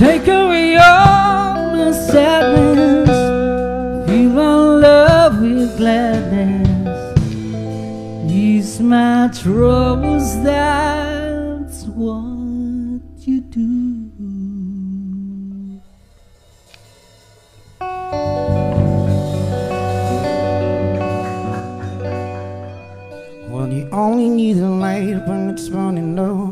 Take away all my sadness, fill my love with gladness. Ease my troubles, that's what you do. Well, you only need the light when it's running low.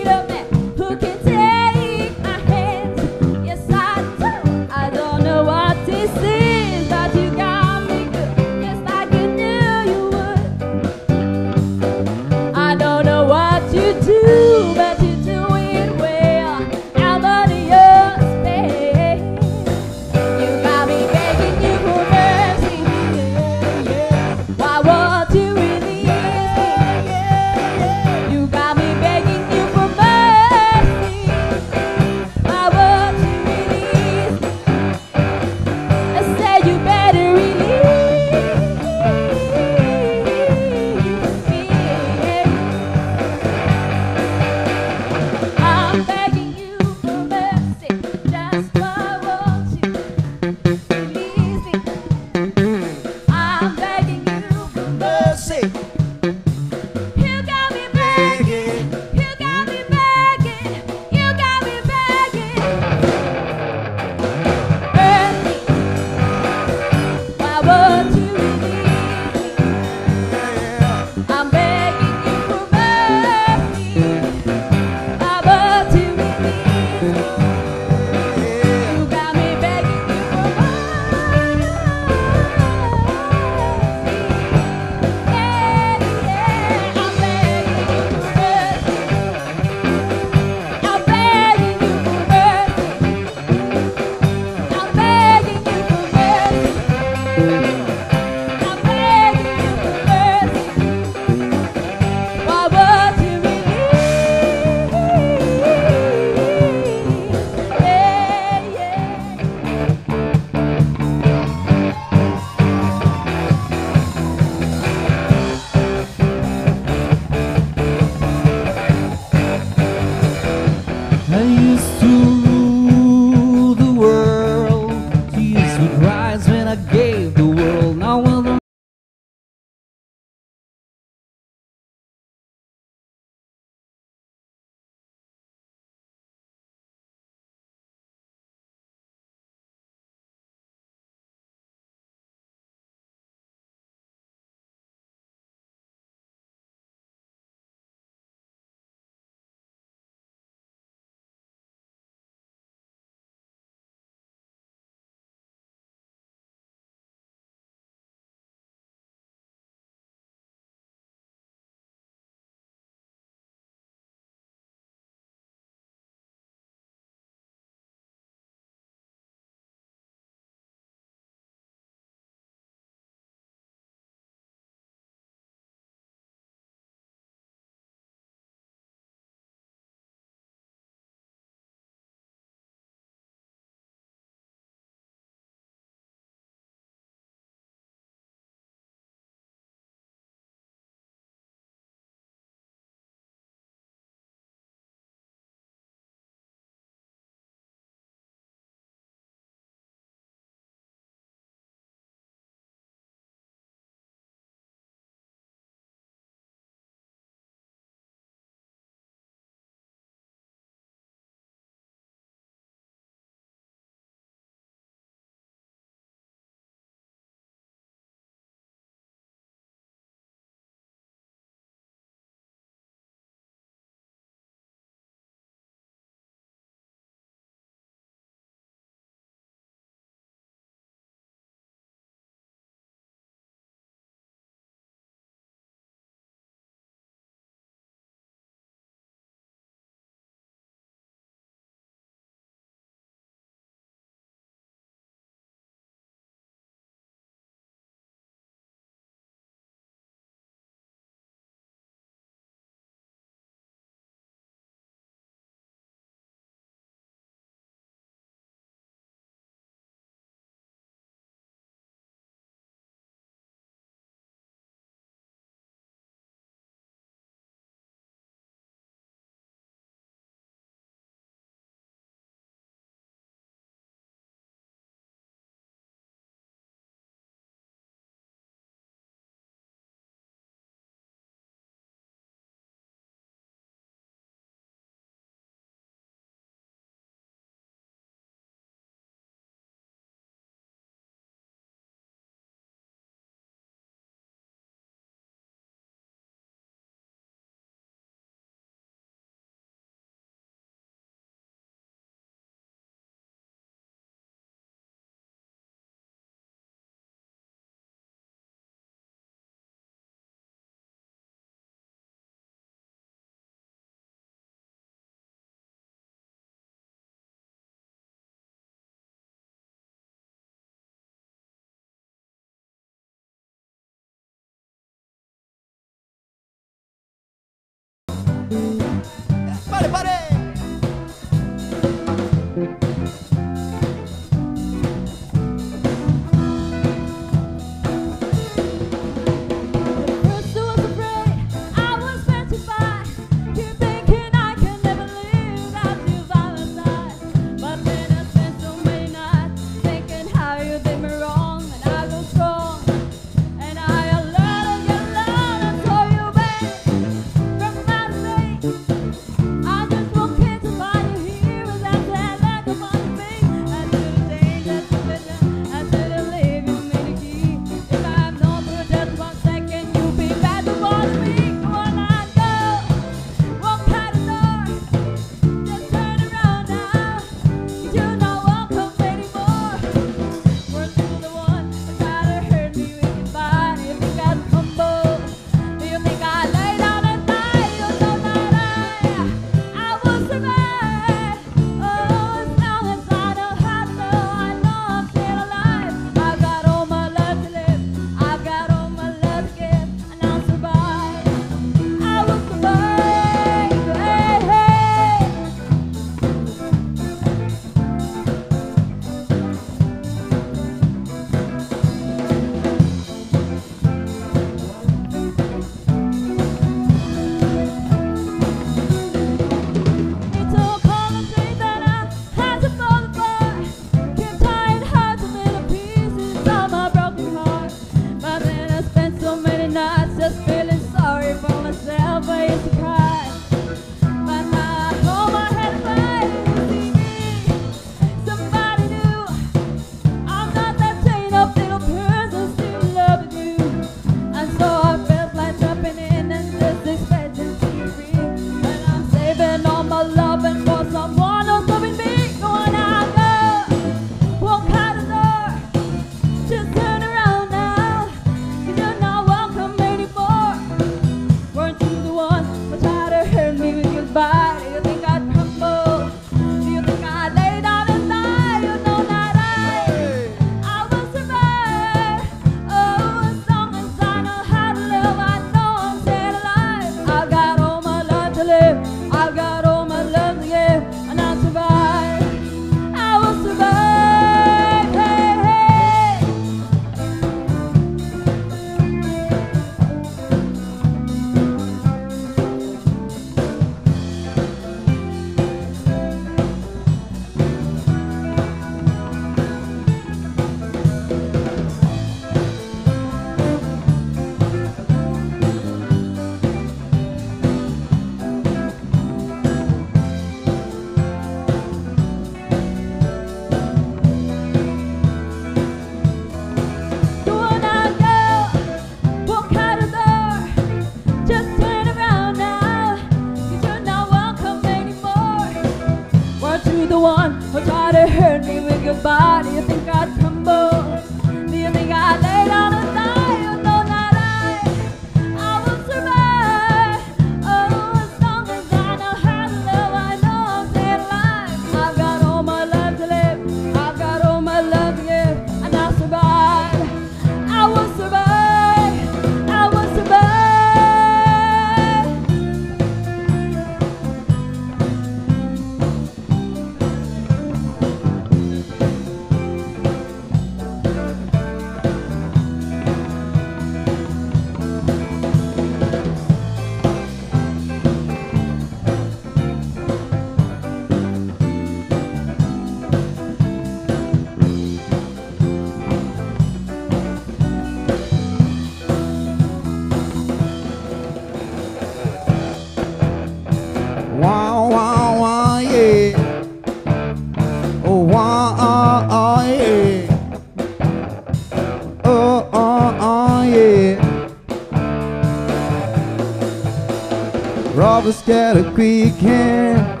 Robert's got a quick hand.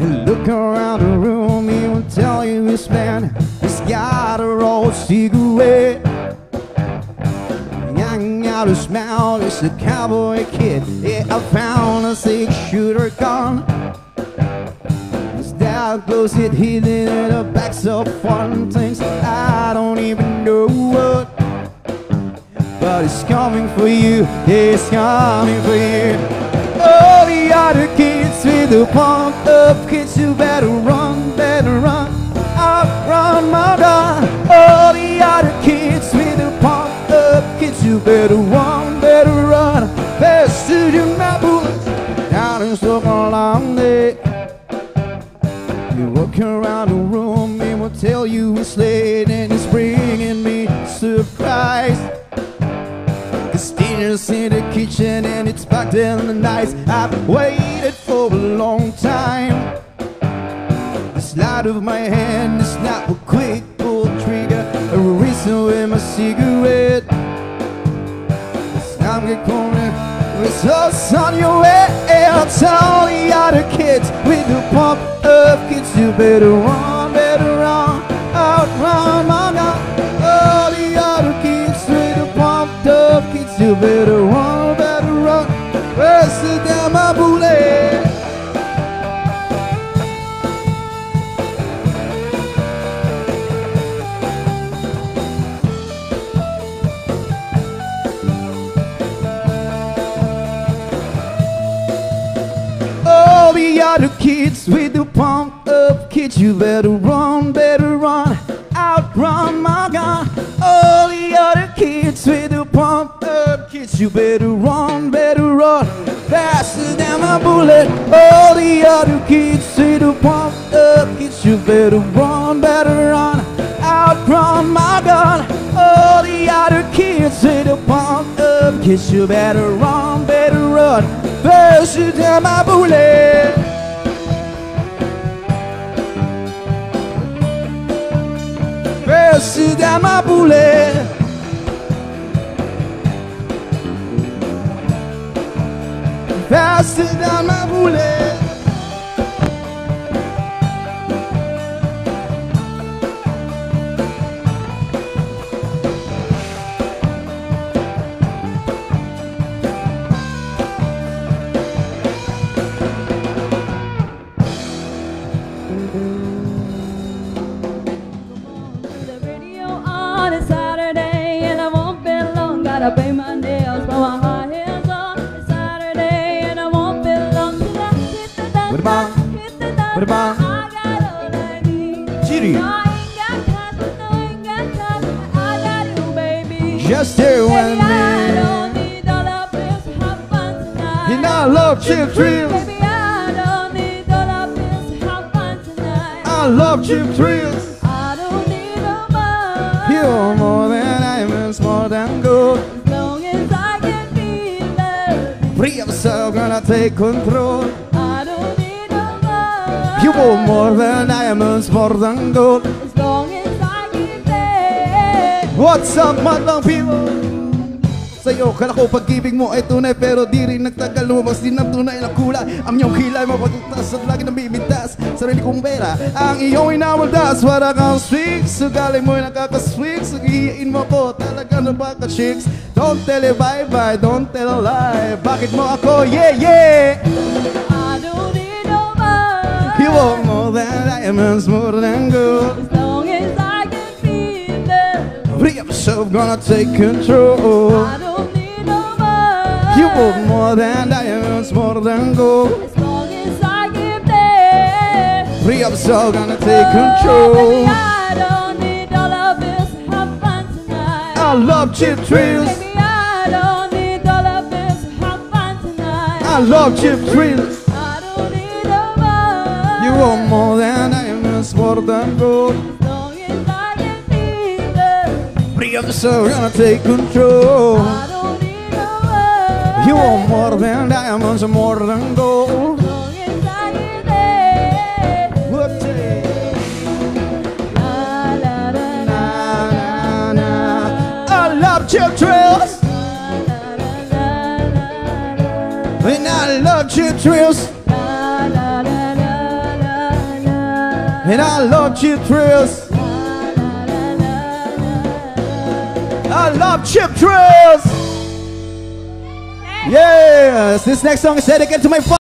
And look around the room, he will tell you his man. He's got a rolled cigarette. Hanging out his mouth is a cowboy kid. Yeah, I found a six shooter gun. His dad close it hidden in the backs of fun things I don't even know what. But it's coming for you, it's coming for you. Other kids with the pumped up kids, you better run, better run, I outrun my God. All the other oh, kids with the pumped up kids, you better run, better run, faster than my bullets. Down and stuck along there. You walk around the room, and will tell you it's late and it's bringing me surprise. Cause in the kitchen and it's packed in the nice. I've waited for a long time. The slide of my hand is not a quick pull trigger, a reason with my cigarette. It's time to come with us on your way. I'll tell the other kids with the pump up kids, you better run, better run, outrun my you better run, better run, faster than my bullet. Oh, All the other kids with the pump up kids, you better run, better run, outrun my God. All the other kids with the pump up kids, you better run, better run, faster than my bullet. All the other kids with the pump up kids, you better run, better run, out outrun my gun. All the other kids with the pump up kids, you better run, better run, faster than my bullet. Faster than my bullet. Up, madlang people? Sa'yo, kala ko pag-ibig mo ay tunay Pero di rin nagtagal. Lumabas din ang tunay na kulay. Ang iyong kilay mapatutas at lagi namimitas. Sarili kong pera ang iyong inawaldas. Para kang sweet, so galing mo'y nakakasweet. So gihiin mo ko, talaga na baka chicks Don't tell it bye-bye, don't tell a lie. Bakit mo ako, yeah, yeah! I don't need no money. You want more than diamonds, more than gold yourself, gonna take control I don't need no money. You want more than diamonds, more than gold As long as I can stay. Free of yourself, gonna take Oh, control baby, I don't need dollar bills to have fun tonight. I love chip thrills Baby, I don't need dollar bills to have fun tonight. I love chip thrills I don't need no money. You want more than diamonds, more than gold love, Free of yourself, gonna take control I don't need no money. You want more than diamonds, more than gold As long as I can stay. What day? La, la, la, Na, chip thrills. Yes, this next song is dedicated to my father.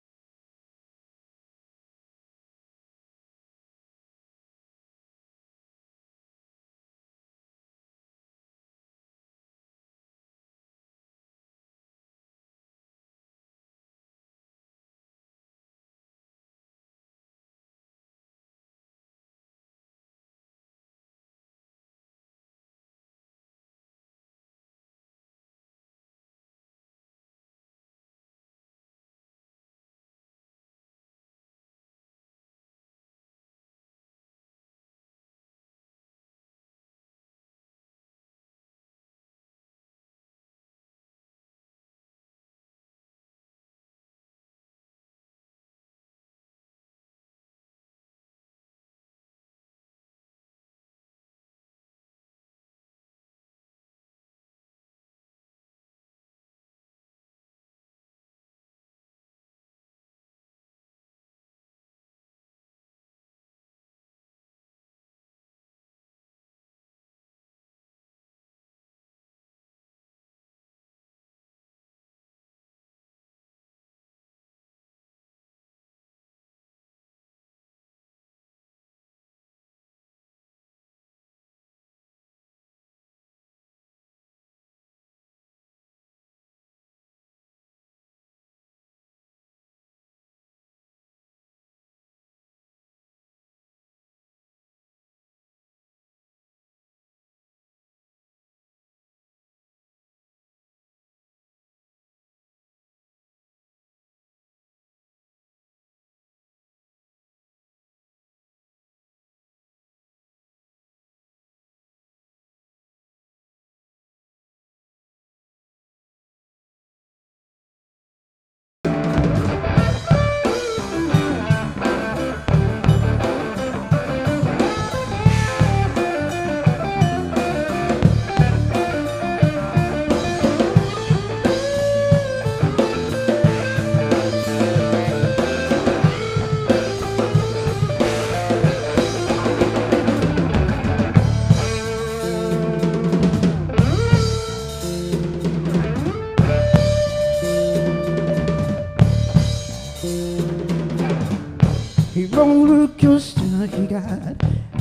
Coaster he got.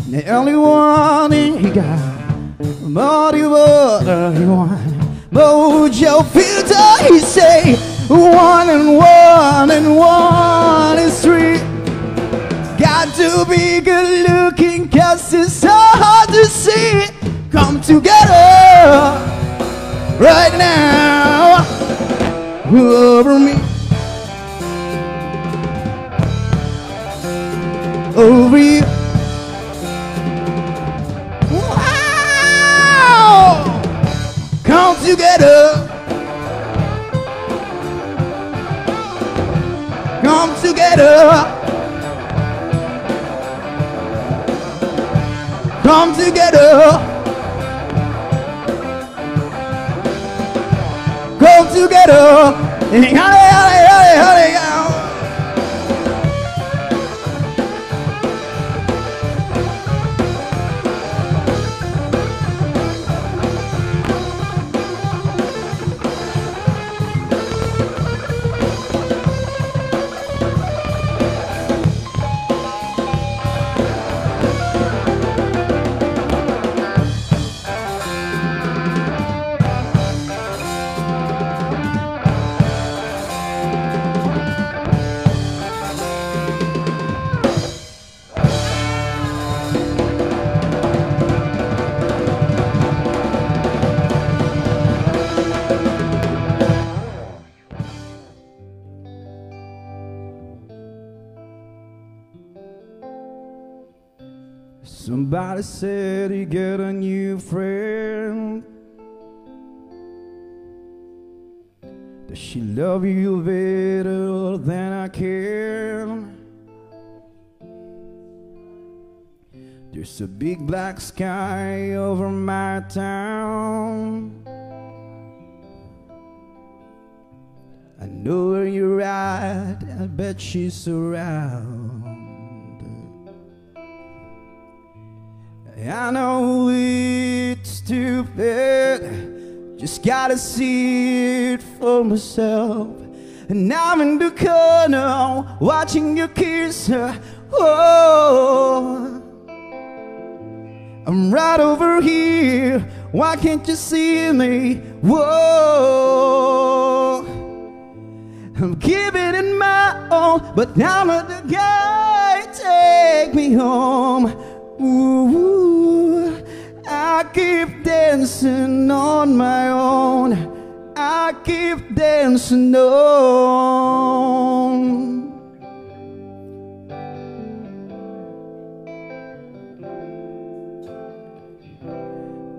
The only one he got. Muddy water he won mojo filter he say. One and one and one is three. Got to be good looking cause it's so hard to see. Come together right now. Over me together. Come together. Come together. Come together. Somebody said he got a new friend. Does she love you better than I can? There's a big black sky over my town. I know where you're at, I bet she's around. I know it's stupid, just gotta see it for myself. And I'm in the corner watching you kiss her. Oh, I'm right over here. Why can't you see me? Whoa, I'm giving it my all, but now I'm the guy. Take me home. Ooh, I keep dancing on my own. I keep dancing on.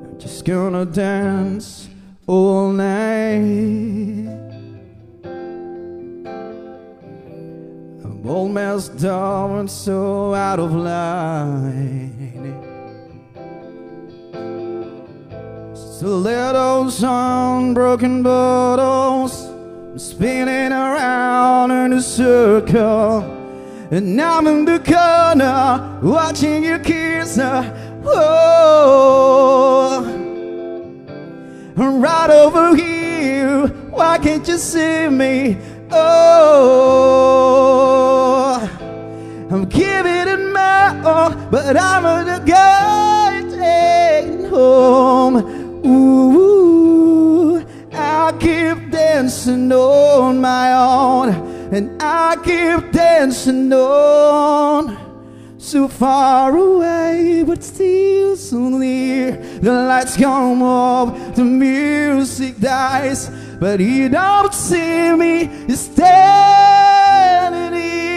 I'm just gonna dance all night. I'm all messed up and so out of line. Stilettos on broken bottles, spinning around in a circle. And I'm in the corner watching you kiss her. Oh, I'm right over here. Why can't you see me? Oh, I'm giving it my all, but I'm the guy taking dancing on my own, and I keep dancing on. So far away, but still so near. The lights come up, the music dies, but you don't see me You're standing here.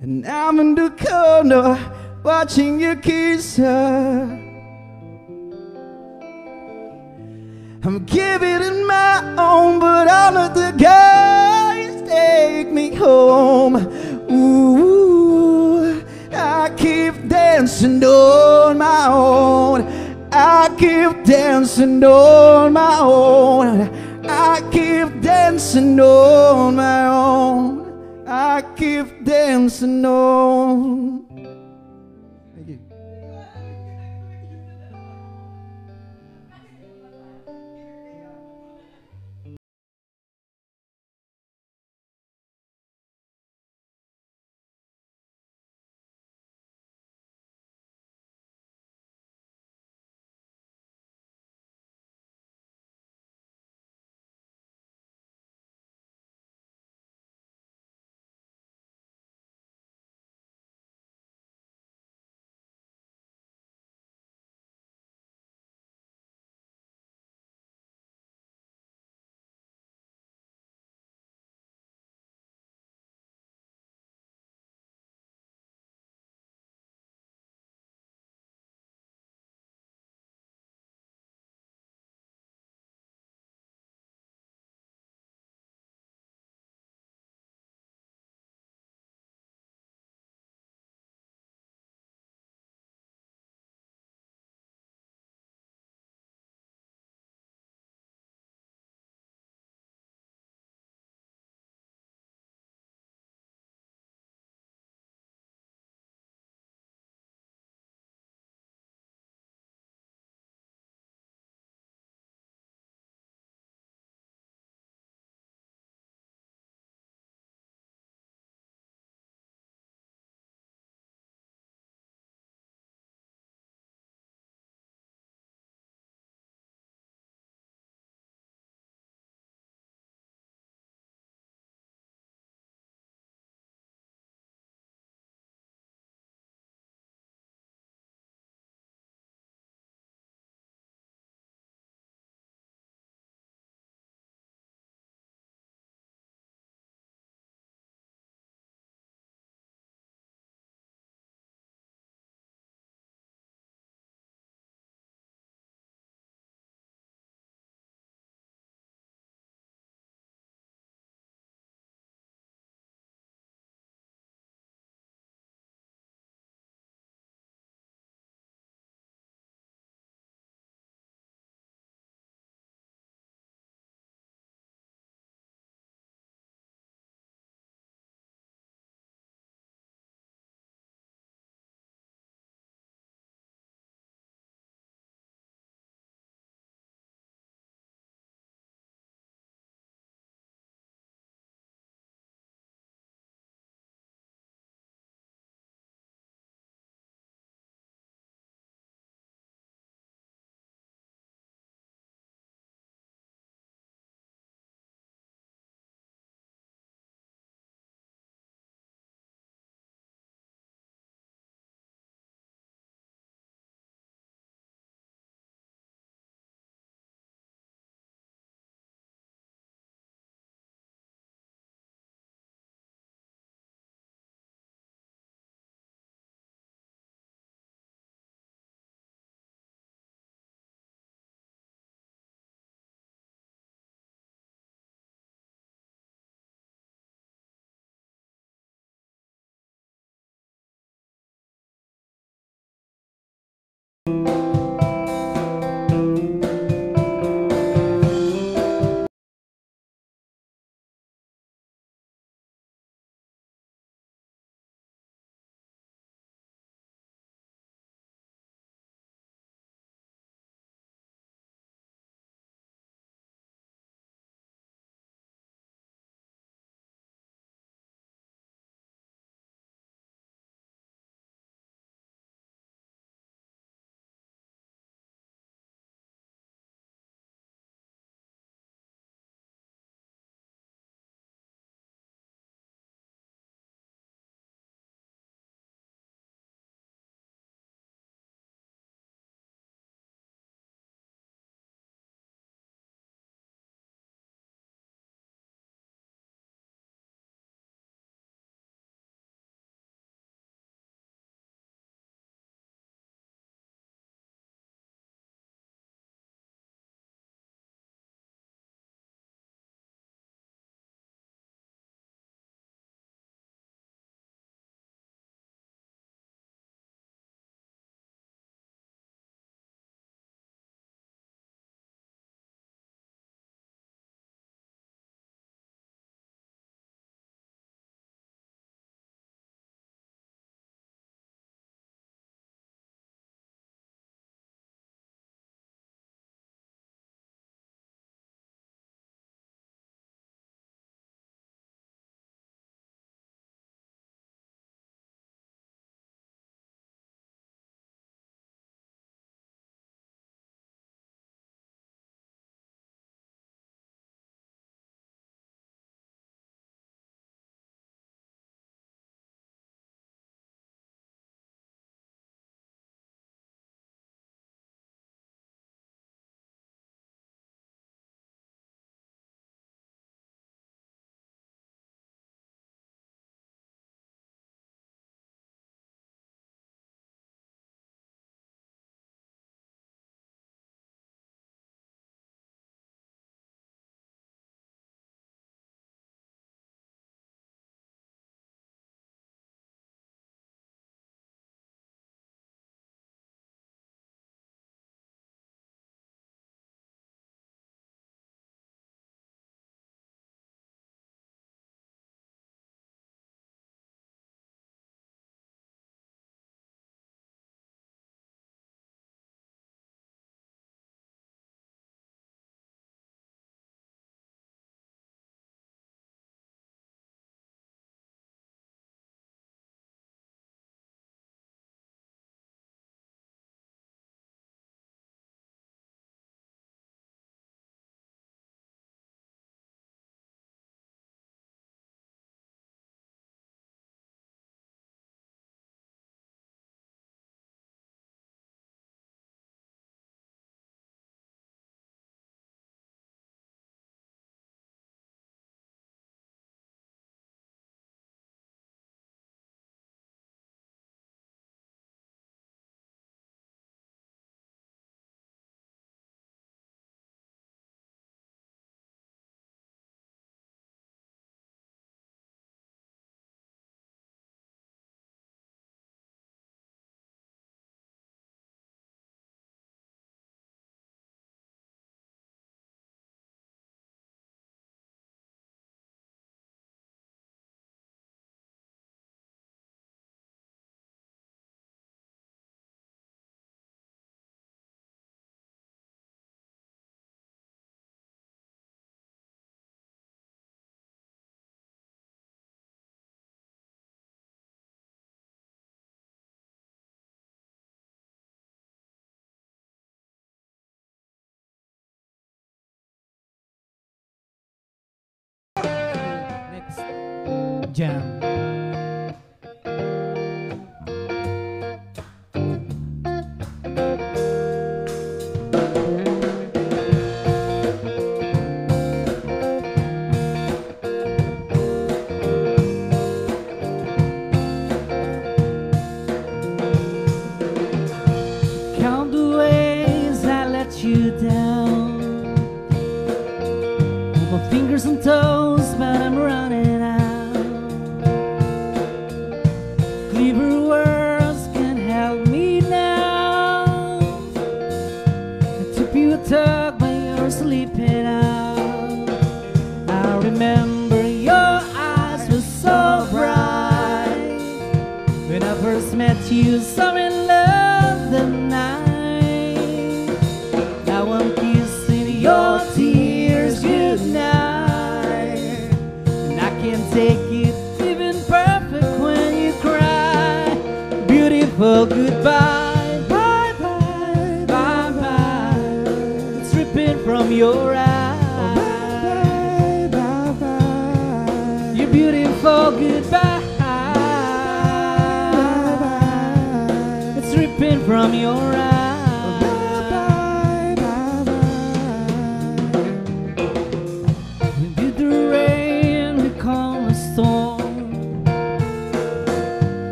And I'm in the corner watching you kiss her. I'm giving it my own, but I'm not the guys take me home. Ooh, I keep dancing on my own. I keep dancing on my own. I keep dancing on my own. I keep dancing on. Jam.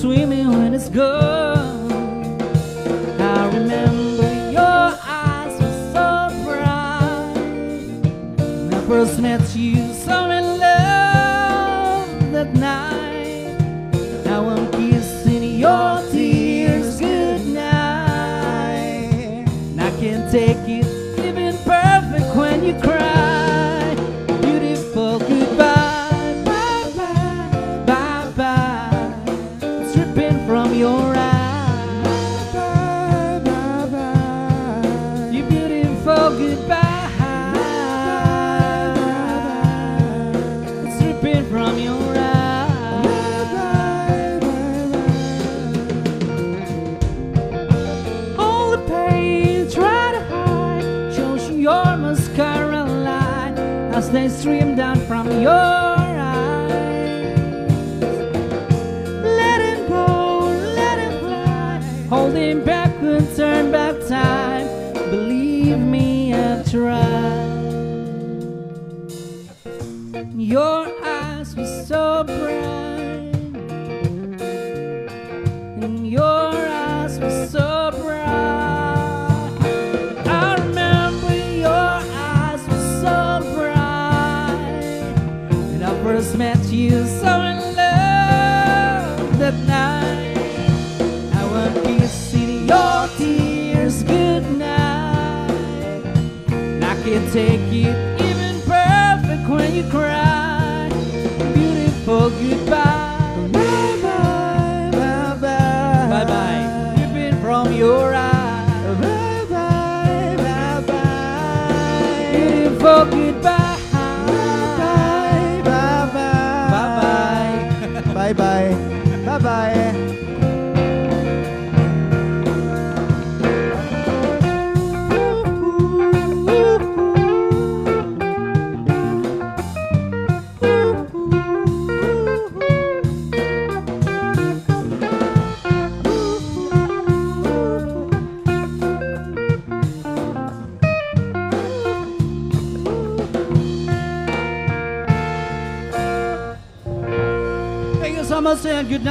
swimming when it's gone. I remember your eyes were so bright. When I first met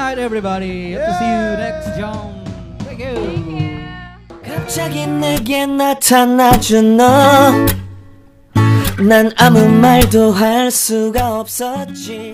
right, everybody. Hope to see you next time. Thank you. 갑자기 내게 나타나준 너. 난 아무 말도 할 수가 없었지.